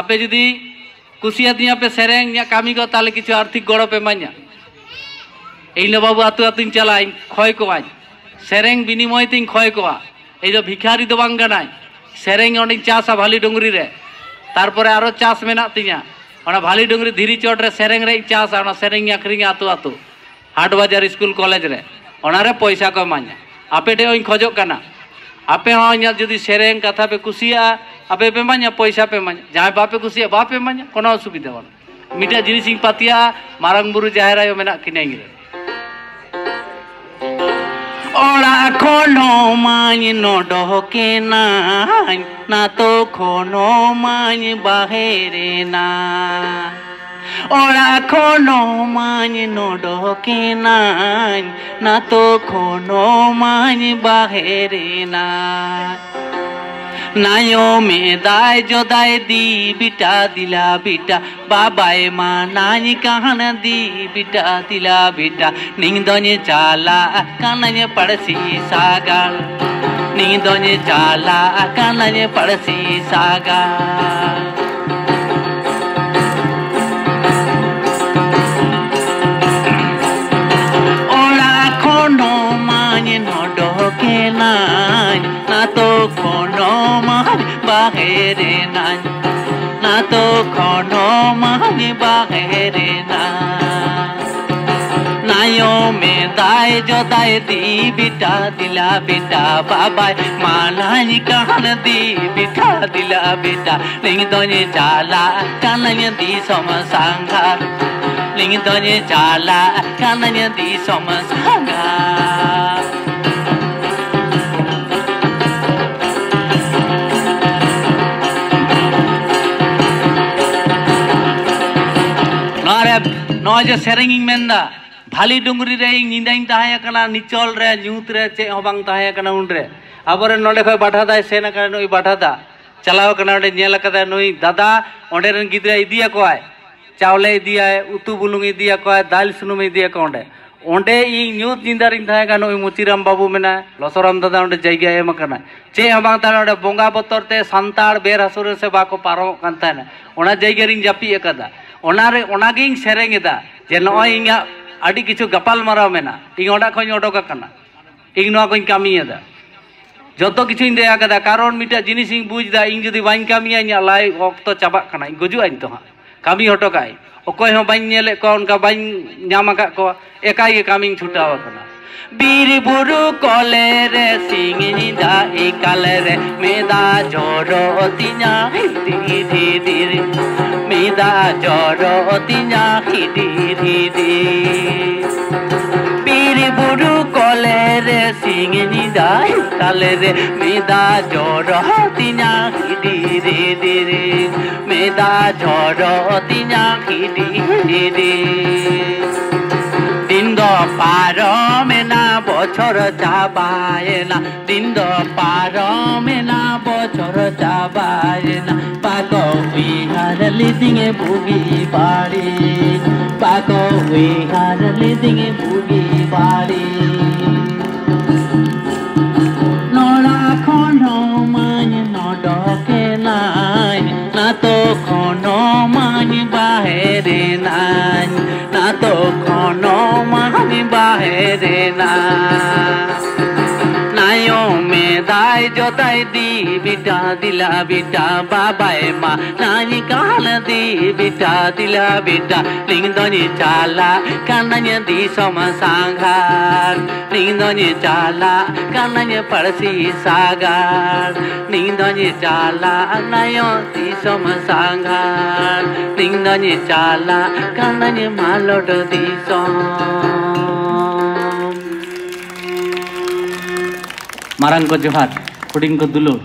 আপে যদি কুশিয়া দিয়ে আপে সেরেং কামি গো তাহলে কিছু আর্থিক গড় পে মাইয়া এই নে বাবু আতু আতুন চালাই ক্ষয় কোয়াই সেরেং বিনিময় তিন ক্ষয় কোয়া। এই যে ভিখারি তো বাঙ্গা নাই। সেরেং অনেক চাষ আ ভালি ডুঙ্গি রে। তারপরে আরও চাষ মেনা তিয়া ওনা ভালি ডুঙ্গি ধীরি চট রে সেরেং রে চাষ ওনা সেরেং আখরিং আতু আতু। হাট বাজার স্কুল, কলেজ রে। ওনারে পয়সা কমাই আপে টে ওই খোঁজো কানা। আপে হ্যাঁ যদি সেরেং কথা পে কুশিয়া আপে পে মাঞ্জা পয়সা পে মাঞ্জা যা বাপে কুসিয়া বাপে মাঞ্জা কোনো অসুবিধা বল মিটা জিনিস পাতিয়া মারাং বুরু জাহেরায় মেনা কিনাই গেলে। ওড়া খোলো মাই নডহকে নাই, না তো খোলো মাই বাহেরে না ওরা খোলো মাই নডহকে নাই, না তো খোলো মাই বাহেরে না নায়মে দায় জদায় দি বিটা দিলা বিটা বাবায় মা নানি কাহান দি বিটা দিলা বিটা নিংদনে চালা কানায় পড়সি সাগাল নিংদনে চালা কানায় পড়সি সাগাল けないなとこのまにばけれないなとこのまにばけれないなよめだいじょだいでびたでらびたばばいまなにかなでびたでらびたねぎどにちゃらかなにでそまさんが ling do ni cha la ka na ni di so ma sa ga नॉजे सेरेंगिंग मेंदा भाली डुंगरी रे निंदाइन ताहाया कना, निचोल रे जूत रे चे ओबांग ताहाया कना उनरे अबरे नोडे खोय बाठा दा सेना कना नोई बाठा दा चलाव कना ओडे नेल कदा नोई। दादा ओडे रन गिद्रे इदिया को आए चावले इदिया है, उतु बुलुंग इदिया को आए दाल सुनुम इदिया को ओडे ओडे ई न्यूत निंदारिन ताहाया कना नोई मुचिराम बाबू मेना लसराम दादा ओडे जयगा एम कना। चे ओबांग ताहाया ओडे बोंगा बतर ते संताड़ बेर हसुर से बाको पारो कन ताहाया ओना जयगा रिन जापी एकदा। ᱚᱱᱟᱨᱮ ᱚᱱᱟᱜᱤᱧ ᱥᱮᱨᱮᱧ ᱮᱫᱟ ᱡᱮ ᱱᱚᱜᱼᱚᱭ ᱤᱧᱟᱹᱜ ᱟᱹᱰᱤ ᱠᱤᱪᱷᱩ ᱜᱟᱯᱟᱞ ᱢᱟᱨᱟᱣ ᱢᱮᱱᱟᱜ ᱤᱧ ᱚᱲᱟᱜ ᱠᱷᱚᱱ ᱚᱰᱚᱠ ᱟᱠᱟᱱᱟ ᱤᱧ ᱱᱚᱣᱟ ᱠᱚᱧ ᱠᱟᱹᱢᱤᱭᱮᱫᱟ ᱡᱚᱛᱚ ᱠᱤᱪᱷᱩᱧ ᱫᱮᱭᱟ ᱠᱟᱫᱟ ᱠᱟᱨᱚᱱ ᱢᱤᱫᱴᱟᱝ ᱡᱤᱱᱤᱥ ᱤᱧ ᱵᱩᱡᱽ ᱮᱫᱟ ᱤᱧ ᱡᱩᱫᱤ ᱵᱟᱹᱧ ᱠᱟᱹᱢᱤᱭᱟ ᱤᱧᱟᱹᱜ ᱞᱟᱭ ᱚᱠᱛᱚ ᱪᱟᱵᱟᱜ ᱠᱟᱱᱟ ᱤᱧ ᱜᱩᱡᱩᱜᱼᱟ ᱤᱧ ᱛᱚ ᱦᱟᱸᱜ ᱠᱟᱹᱢᱤ ᱦᱚᱴᱚ ᱠᱟᱜ ᱚᱠᱚᱭ ᱦᱚᱸ ᱵᱟᱹᱧ ᱧᱮᱞᱮᱫ ᱠᱚᱣᱟ ᱚᱱᱠᱟ ᱵᱟᱹᱧ ᱧᱟᱢ ᱟᱠᱟᱫ ᱠᱚᱣᱟ ᱮᱠᱟᱭ ᱜᱮ ᱠᱟᱹᱢᱤᱧ ᱪᱷᱩᱴᱟᱹᱣ ᱟᱠᱟᱱᱟ বীর বুরু কলে রে সিংনি দা একালে রে মেদা জর তিনা হিদি ধি ধি মেদা জর তিনা হিদি ধি ধি বীর বুরু কলে রে সিংনি দা একালে রে মেদা হিদি ধি ধি রে মেদা তিনা হিদি ধি ধি দিন পার মেনা বছর যাবায় না দিন পারমে না বছর যাবায় না পাক বিহারলি দিঙে ভুগি বাড়ি পাক বিহারলি দিঙে ভুগি বাড়ি নড়া খন্ড মান নডকে নাই না তো খন্ড মান বাহেরে he re na nayo me dai jo dai di bita dila bita babae ma nani kala di bita dila bita ling do ni chala, kananya di soma sanghar ling do ni chala, kananya parsi sagar. Ling do ni chala, nayo di soma sanghar ling do ni chala, kananya malodo di soma johar huding ko dulur